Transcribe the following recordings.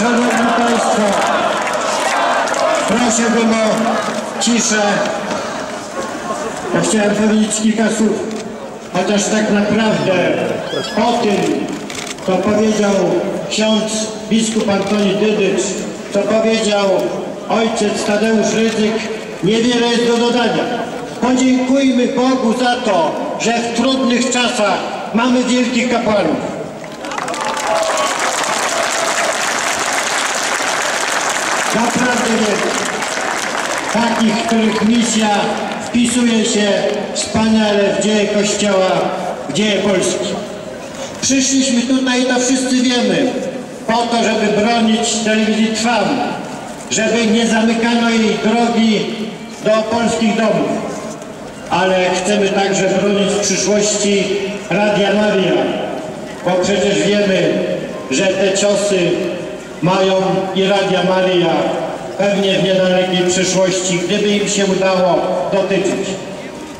Szanowni Państwo, prosiłbym o ciszę. Ja chciałem powiedzieć kilka słów, chociaż tak naprawdę o tym, co powiedział ksiądz biskup Antoni Dydycz, co powiedział ojciec Tadeusz Rydzyk, niewiele jest do dodania. Podziękujmy Bogu za to, że w trudnych czasach mamy wielkich kapłanów. Naprawdę wiele. Takich, których misja wpisuje się wspaniale w dzieje Kościoła, w dzieje Polski. Przyszliśmy tutaj, to wszyscy wiemy, po to, żeby bronić telewizji Trwam, żeby nie zamykano jej drogi do polskich domów. Ale chcemy także bronić w przyszłości Radia Maria, bo przecież wiemy, że te ciosy mają i Radia Maria pewnie w niedalekiej przyszłości, gdyby im się udało dotyczyć.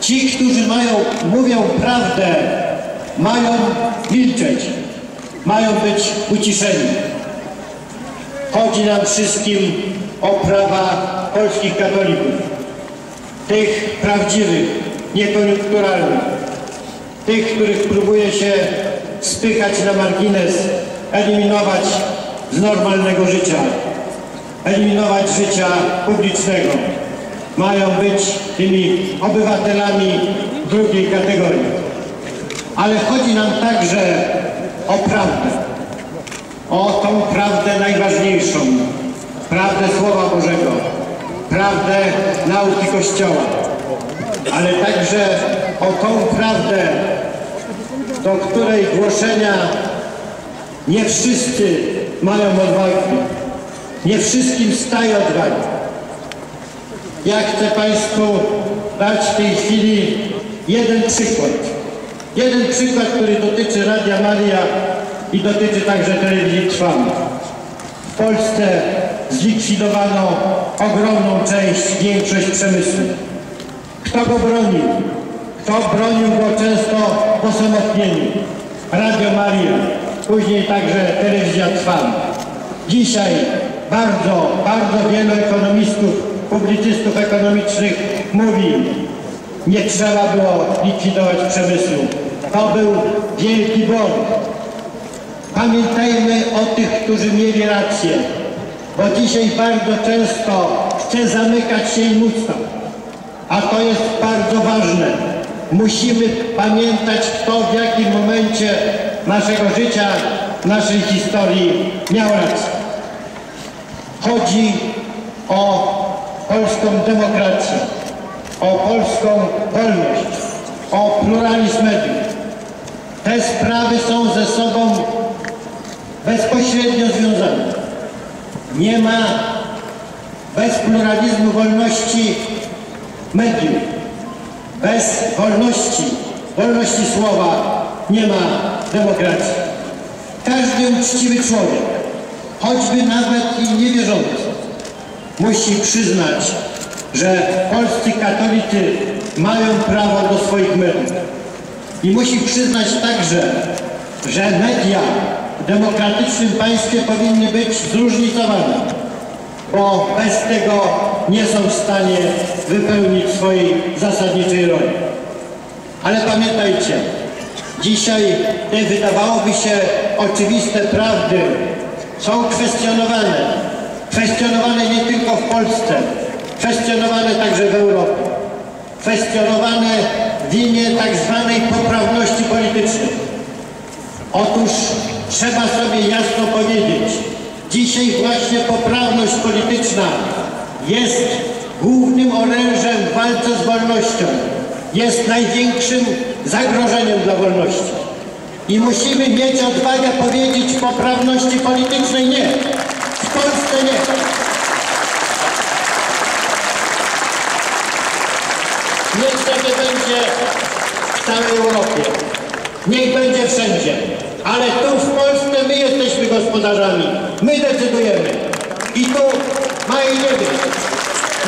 Ci, którzy mają, mówią prawdę, mają milczeć, mają być uciszeni. Chodzi nam wszystkim o prawa polskich katolików, tych prawdziwych, niekoniunkturalnych, tych, których próbuje się spychać na margines, eliminować z normalnego życia, eliminować życia publicznego. Mają być tymi obywatelami drugiej kategorii. Ale chodzi nam także o prawdę. O tą prawdę najważniejszą. Prawdę Słowa Bożego. Prawdę nauki Kościoła. Ale także o tą prawdę, do której głoszenia nie wszyscy mają odwagi. Nie wszystkim staje odwagi. Ja chcę Państwu dać w tej chwili jeden przykład. Jeden przykład, który dotyczy Radia Maria i dotyczy także telewizji Trwam. W Polsce zlikwidowano ogromną część, większość przemysłu. Kto go bronił? Kto bronił go często po samotnieniu? Radio Maria, później także telewizja Trwam. Dzisiaj bardzo, bardzo wielu ekonomistów, publicystów ekonomicznych mówi, nie trzeba było likwidować przemysłu. To był wielki błąd. Pamiętajmy o tych, którzy mieli rację, bo dzisiaj bardzo często chce zamykać się im usta. A to jest bardzo ważne. Musimy pamiętać, kto w jakim momencie naszego życia, naszej historii miał rację. Chodzi o polską demokrację, o polską wolność, o pluralizm mediów. Te sprawy są ze sobą bezpośrednio związane. Nie ma bez pluralizmu wolności mediów, bez wolności, wolności słowa nie ma demokracji. Każdy uczciwy człowiek, choćby nawet i niewierzący, musi przyznać, że polscy katolicy mają prawo do swoich mediów. I musi przyznać także, że media w demokratycznym państwie powinny być zróżnicowane, bo bez tego nie są w stanie wypełnić swojej zasadniczej roli. Ale pamiętajcie, dzisiaj te wydawałoby się oczywiste prawdy są kwestionowane. Kwestionowane nie tylko w Polsce, kwestionowane także w Europie. Kwestionowane w imię tak zwanej poprawności politycznej. Otóż trzeba sobie jasno powiedzieć, dzisiaj właśnie poprawność polityczna jest głównym orężem w walce z wolnością. Jest największym zagrożeniem dla wolności. I musimy mieć odwagę powiedzieć poprawności politycznej nie. W Polsce nie. Niech sobie będzie w całej Europie. Niech będzie wszędzie. Ale tu w Polsce my jesteśmy gospodarzami. My decydujemy. I tu ma i nie być.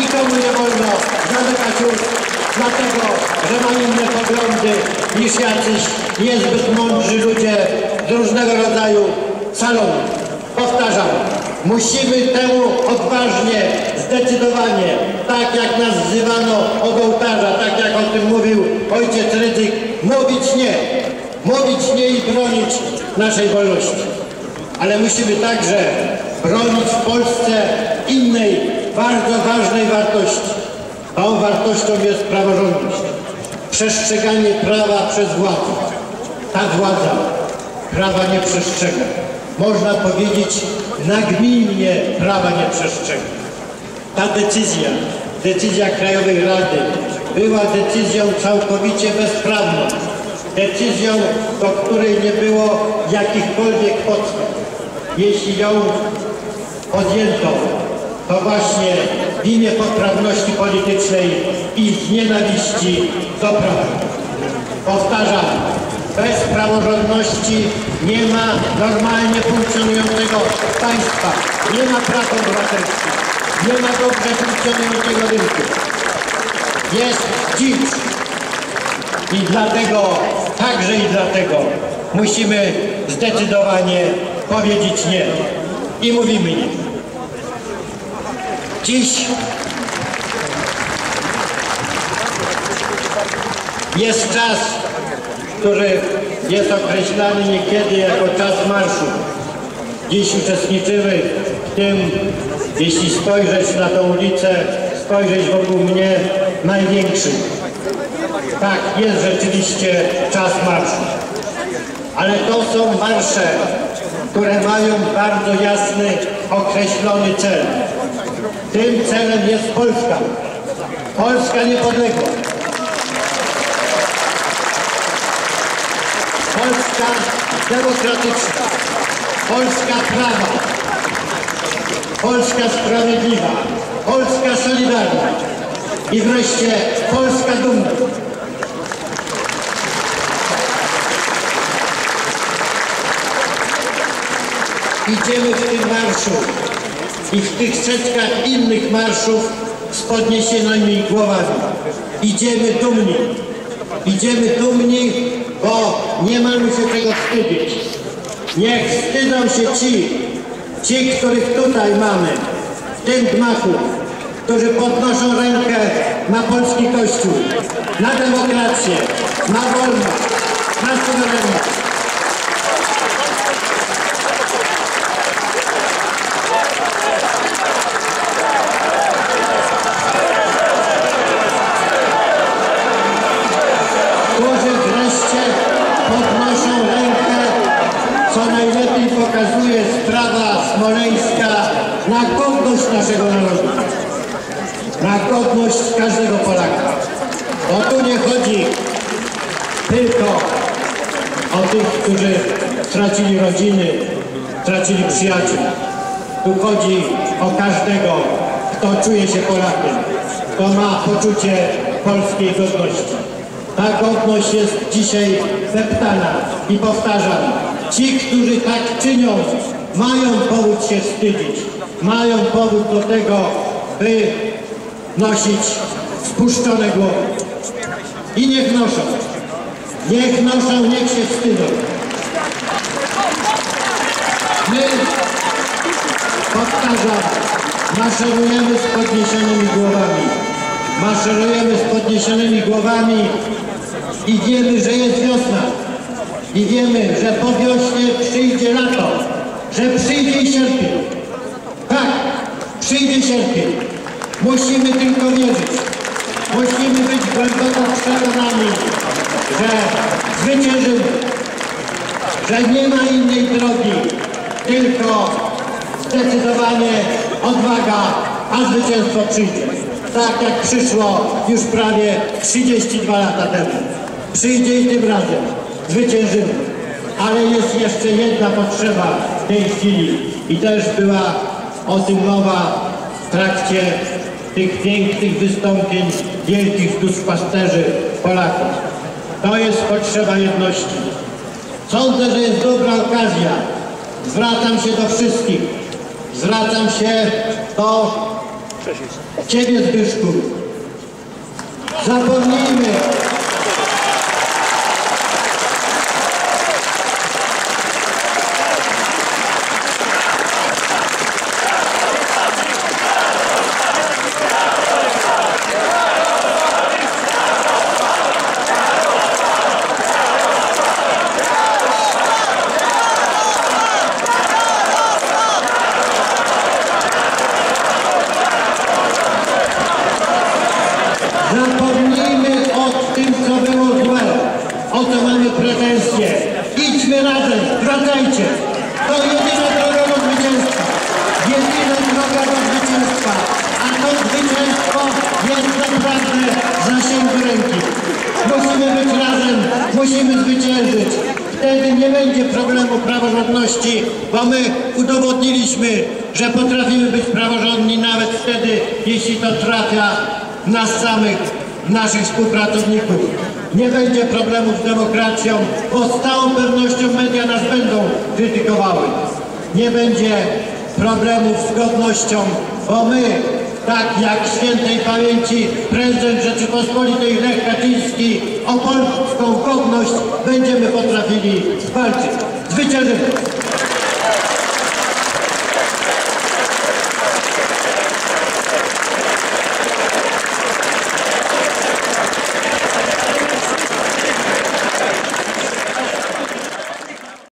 Nikomu nie wolno zamykać ust, dlatego, że ma inne poglądy niż jacyś niezbyt mądrzy ludzie z różnego rodzaju salonów. Powtarzam, Musimy temu odważnie, zdecydowanie, tak jak nas wzywano od ołtarza, tak jak o tym mówił ojciec Rydzyk, mówić nie. Mówić nie i bronić naszej wolności. Ale musimy także bronić w Polsce innej, bardzo ważnej wartości. Tą wartością jest praworządność. Przestrzeganie prawa przez władzę. Ta władza prawa nie przestrzega. Można powiedzieć nagminnie prawa nie przestrzega. Ta decyzja, decyzja Krajowej Rady była decyzją całkowicie bezprawną. Decyzją, do której nie było jakichkolwiek podstaw. Jeśli ją podjęto, to właśnie w imię poprawności politycznej i z nienawiści do prawa. Powtarzam, bez praworządności nie ma normalnie funkcjonującego państwa, nie ma praw obywatelskich, nie ma dobrze funkcjonującego rynku. Jest dzicz. I dlatego, także i dlatego musimy zdecydowanie powiedzieć nie. I mówimy nie. Dziś jest czas, który jest określany niekiedy jako czas marszu. Dziś uczestniczymy w tym, jeśli spojrzeć na tę ulicę, spojrzeć wokół mnie, największym. Tak, jest rzeczywiście czas marszu. Ale to są marsze, które mają bardzo jasny, określony cel. Tym celem jest Polska. Polska niepodległa. Polska demokratyczna. Polska prawa. Polska sprawiedliwa. Polska solidarna. I wreszcie Polska dumna. Idziemy w tym marszu i w tych setkach innych marszów z podniesionymi głowami. Idziemy dumni. Idziemy dumni, bo nie mamy się czego wstydzić. Niech wstydzą się ci, ci, których tutaj mamy, w tym gmachu, którzy podnoszą rękę na polski Kościół, na demokrację, na wolność, na suwerenność. którzy wreszcie podnoszą rękę, co pokazuje sprawa smoleńska, na godność naszego narodu, na godność każdego Polaka. Bo tu nie chodzi tylko o tych, którzy stracili rodziny, stracili przyjaciół. Tu chodzi o każdego, kto czuje się Polakiem, kto ma poczucie polskiej godności. Ta godność jest dzisiaj weptana i powtarzam, ci, którzy tak czynią, mają powód się wstydzić, mają powód do tego, by nosić spuszczone głowy. I niech noszą, niech noszą, niech się wstydzą. My, powtarzam, maszerujemy z podniesionymi głowami. Maszerujemy z podniesionymi głowami i wiemy, że jest wiosna. I wiemy, że po wiośnie przyjdzie lato, że przyjdzie sierpień. Tak, przyjdzie sierpień. Musimy tylko wierzyć. Musimy być głęboko przekonani, że zwyciężymy, że nie ma innej drogi, tylko zdecydowanie odwaga, a zwycięstwo przyjdzie. Tak jak przyszło już prawie 32 lata temu. Przyjdzie i tym razem zwyciężymy. Ale jest jeszcze jedna potrzeba w tej chwili i też była o tym mowa w trakcie tych pięknych wystąpień wielkich duszpasterzy Polaków. To jest potrzeba jedności. Sądzę, że jest dobra okazja. Zwracam się do wszystkich. Zwracam się do Ciebie, Zbyszku. Zapomnijmy. Wracajcie! To jedyna droga do zwycięstwa. Jedyna droga do zwycięstwa. A to zwycięstwo jest naprawdę w zasięgu ręki. Musimy być razem, musimy zwyciężyć. Wtedy nie będzie problemu praworządności, bo my udowodniliśmy, że potrafimy być praworządni nawet wtedy, jeśli to trafia nas samych, naszych współpracowników. Nie będzie problemów z demokracją, bo z całą pewnością media nas będą krytykowały. Nie będzie problemów z godnością, bo my, tak jak świętej pamięci prezydent Rzeczypospolitej Lech Kaczyński o polską godność będziemy potrafili walczyć. Zwyciężymy!